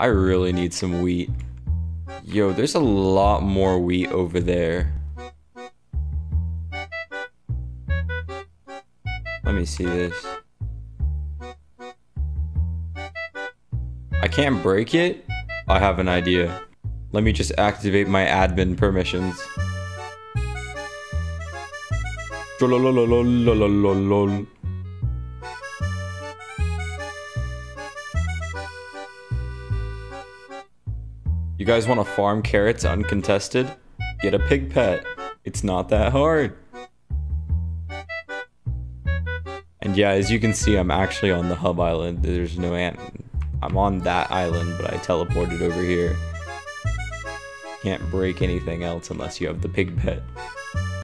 I really need some wheat. Yo, there's a lot more wheat over there. Let me see this. I can't break it? I have an idea. Let me just activate my admin permissions. You guys want to farm carrots uncontested? Get a pig pet. It's not that hard. And yeah, as you can see, I'm actually on the hub island. There's no ant. I'm on that island, but I teleported over here. Can't break anything else unless you have the pig pet.